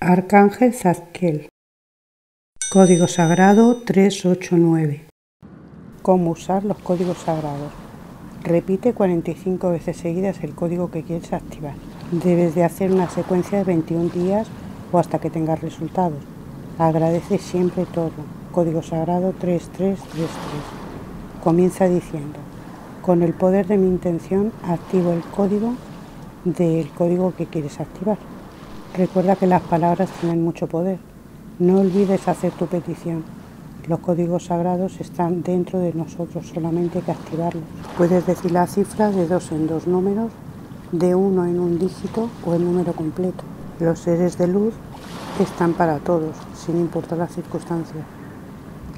Arcángel Zadkiel. Código sagrado 389. ¿Cómo usar los códigos sagrados? Repite 45 veces seguidas el código que quieres activar. Debes de hacer una secuencia de 21 días o hasta que tengas resultados. Agradece siempre todo. Código sagrado 3333. Comienza diciendo, con el poder de mi intención activo el código del código que quieres activar. Recuerda que las palabras tienen mucho poder. No olvides hacer tu petición. Los códigos sagrados están dentro de nosotros, solamente hay que activarlos. Puedes decir la cifra de dos en dos números, de uno en un dígito o el número completo. Los seres de luz están para todos, sin importar las circunstancias.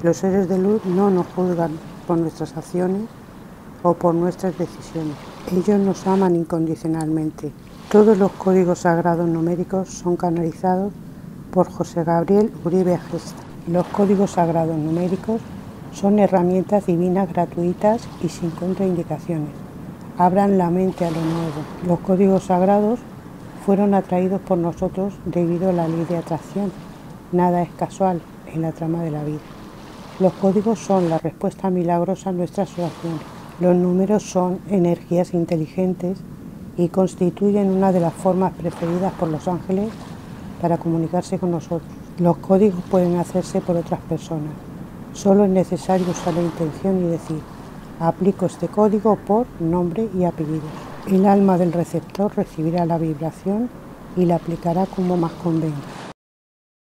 Los seres de luz no nos juzgan por nuestras acciones o por nuestras decisiones. Ellos nos aman incondicionalmente todos los códigos sagrados numéricos son canalizados por José Gabriel Uribe Gesta. Los códigos sagrados numéricos son herramientas divinas gratuitas y sin contraindicaciones. Abran la mente a lo nuevo. Los códigos sagrados fueron atraídos por nosotros debido a la ley de atracción. Nada es casual en la trama de la vida. Los códigos son la respuesta milagrosa a nuestras oraciones. Los números son energías inteligentes y constituyen una de las formas preferidas por los ángeles para comunicarse con nosotros. Los códigos pueden hacerse por otras personas. Solo es necesario usar la intención y decir, aplico este código por nombre y apellidos. El alma del receptor recibirá la vibración y la aplicará como más convenga.